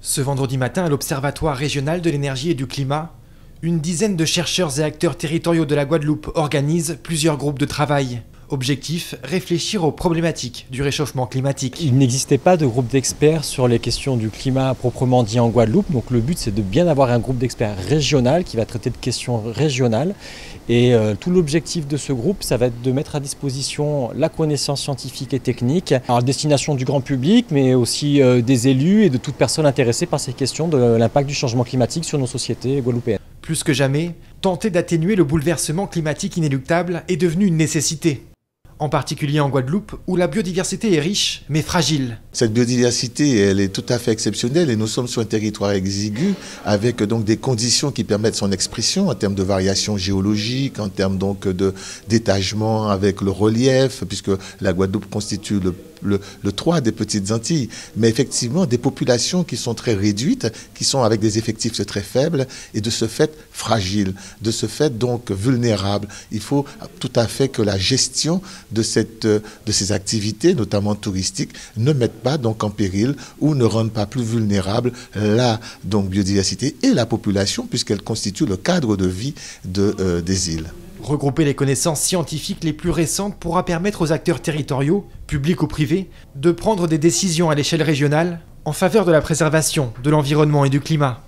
Ce vendredi matin, à l'Observatoire régional de l'énergie et du climat, une dizaine de chercheurs et acteurs territoriaux de la Guadeloupe organisent plusieurs groupes de travail. Objectif, réfléchir aux problématiques du réchauffement climatique. Il n'existait pas de groupe d'experts sur les questions du climat proprement dit en Guadeloupe. Donc le but c'est de bien avoir un groupe d'experts régional qui va traiter de questions régionales. Et euh, tout l'objectif de ce groupe, ça va être de mettre à disposition la connaissance scientifique et technique à destination du grand public, mais aussi euh, des élus et de toute personne intéressée par ces questions de l'impact du changement climatique sur nos sociétés guadeloupéennes. Plus que jamais, tenter d'atténuer le bouleversement climatique inéluctable est devenu une nécessité en particulier en Guadeloupe, où la biodiversité est riche mais fragile. Cette biodiversité, elle est tout à fait exceptionnelle et nous sommes sur un territoire exigu avec donc des conditions qui permettent son expression en termes de variation géologique, en termes donc de d'étagement avec le relief, puisque la Guadeloupe constitue le le, le 3 des petites Antilles, mais effectivement des populations qui sont très réduites, qui sont avec des effectifs très faibles et de ce fait fragiles, de ce fait donc vulnérables. Il faut tout à fait que la gestion de, cette, de ces activités, notamment touristiques, ne mette pas donc en péril ou ne rende pas plus vulnérable la biodiversité et la population puisqu'elle constitue le cadre de vie euh, des îles. Regrouper les connaissances scientifiques les plus récentes pourra permettre aux acteurs territoriaux, publics ou privés, de prendre des décisions à l'échelle régionale en faveur de la préservation de l'environnement et du climat.